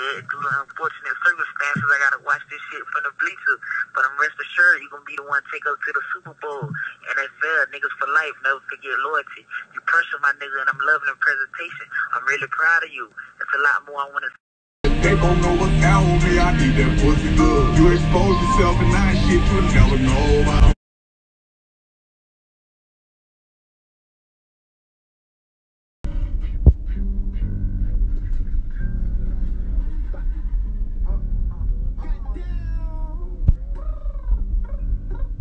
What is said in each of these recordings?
said, due to unfortunate circumstances, I gotta watch this shit from the bleachers. But I'm rest assured you gonna be the one take us to the Super Bowl. NFL, niggas for life, never forget loyalty. You pressure my nigga and I'm loving the presentation. I'm really proud of you. It's a lot more I wanna they gon' know what's out with me. I need that pussy good. You expose yourself and that shit, you never know about.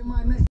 in my neck.